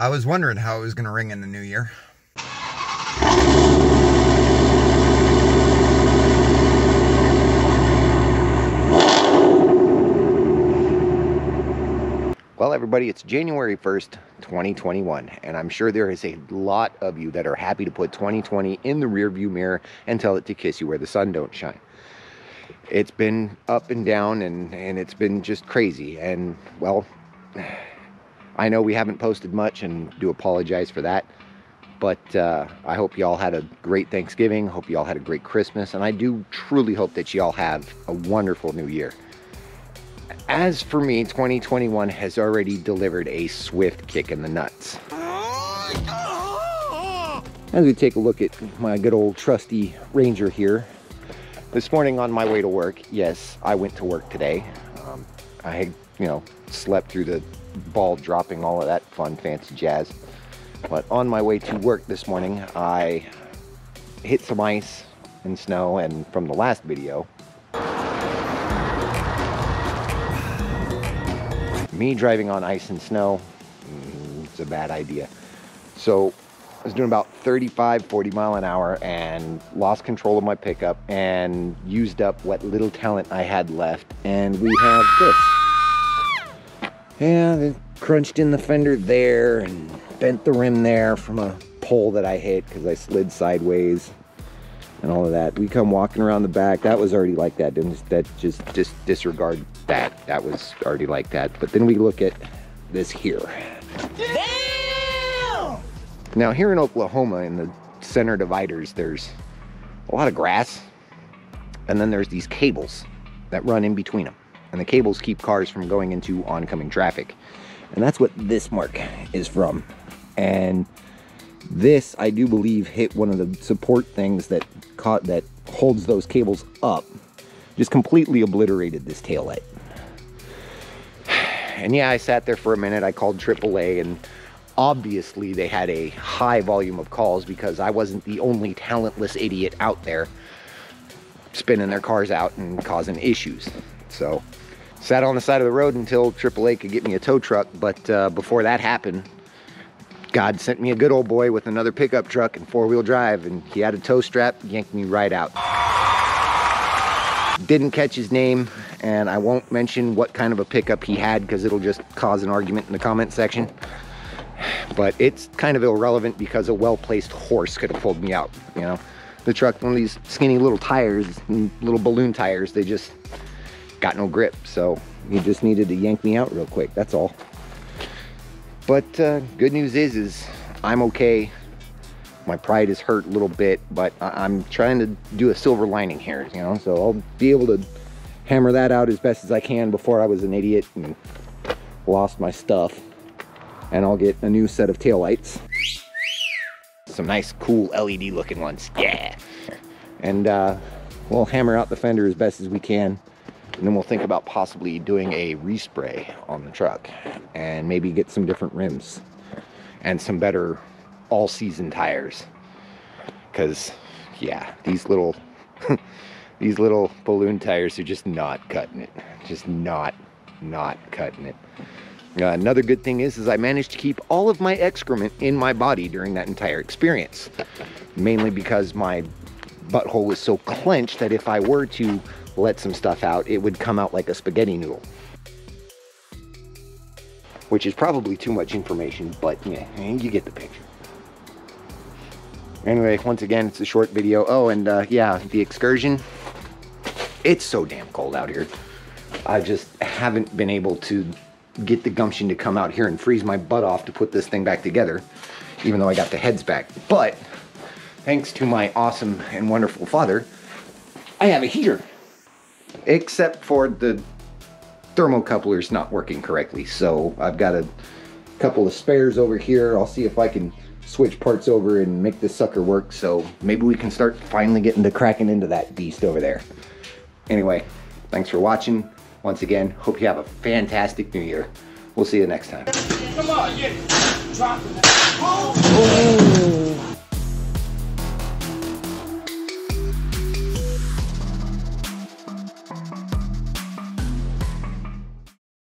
I was wondering how it was going to ring in the new year. Well, everybody, it's January 1st, 2021, and I'm sure there is a lot of you that are happy to put 2020 in the rearview mirror and tell it to kiss you where the sun don't shine. It's been up and down, and, and it's been just crazy, and, well, I know we haven't posted much, and do apologize for that, but uh, I hope you all had a great Thanksgiving, hope you all had a great Christmas, and I do truly hope that you all have a wonderful new year. As for me, 2021 has already delivered a swift kick in the nuts. As we take a look at my good old trusty Ranger here, this morning on my way to work, yes, I went to work today. Um, I had, you know, slept through the ball dropping, all of that fun, fancy jazz. But on my way to work this morning, I hit some ice and snow, and from the last video, me driving on ice and snow, mm, it's a bad idea. So I was doing about 35, 40 mile an hour and lost control of my pickup and used up what little talent I had left. And we have this. Yeah, they crunched in the fender there and bent the rim there from a pole that I hit because I slid sideways and all of that. We come walking around the back. That was already like that. Didn't that just just disregard that. That was already like that. But then we look at this here. Damn! Now here in Oklahoma, in the center dividers, there's a lot of grass, and then there's these cables that run in between them. And the cables keep cars from going into oncoming traffic. And that's what this mark is from. And this, I do believe, hit one of the support things that caught that holds those cables up. Just completely obliterated this tail light. And yeah, I sat there for a minute. I called AAA and obviously they had a high volume of calls because I wasn't the only talentless idiot out there spinning their cars out and causing issues. So sat on the side of the road until AAA could get me a tow truck. But uh, before that happened, God sent me a good old boy with another pickup truck and four-wheel drive, and he had a tow strap, yanked me right out. Didn't catch his name, and I won't mention what kind of a pickup he had because it'll just cause an argument in the comment section. But it's kind of irrelevant because a well-placed horse could have pulled me out, you know? The truck, one of these skinny little tires, little balloon tires, they just got no grip, so he just needed to yank me out real quick, that's all. But uh, good news is, is I'm okay. My pride is hurt a little bit, but I am trying to do a silver lining here, you know? So I'll be able to hammer that out as best as I can before I was an idiot and lost my stuff. And I'll get a new set of tail lights. Some nice, cool LED looking ones, yeah. And uh, we'll hammer out the fender as best as we can and then we'll think about possibly doing a respray on the truck and maybe get some different rims and some better all-season tires. Because, yeah, these little these little balloon tires are just not cutting it. Just not, not cutting it. Uh, another good thing is, is I managed to keep all of my excrement in my body during that entire experience. Mainly because my butthole was so clenched that if I were to let some stuff out, it would come out like a spaghetti noodle. Which is probably too much information, but yeah, you get the picture. Anyway, once again, it's a short video. Oh, and uh, yeah, the excursion. It's so damn cold out here. I just haven't been able to get the gumption to come out here and freeze my butt off to put this thing back together, even though I got the heads back. But thanks to my awesome and wonderful father, I have a heater except for the thermocoupler's not working correctly. So I've got a couple of spares over here. I'll see if I can switch parts over and make this sucker work. So maybe we can start finally getting to cracking into that beast over there. Anyway, thanks for watching. Once again, hope you have a fantastic new year. We'll see you next time.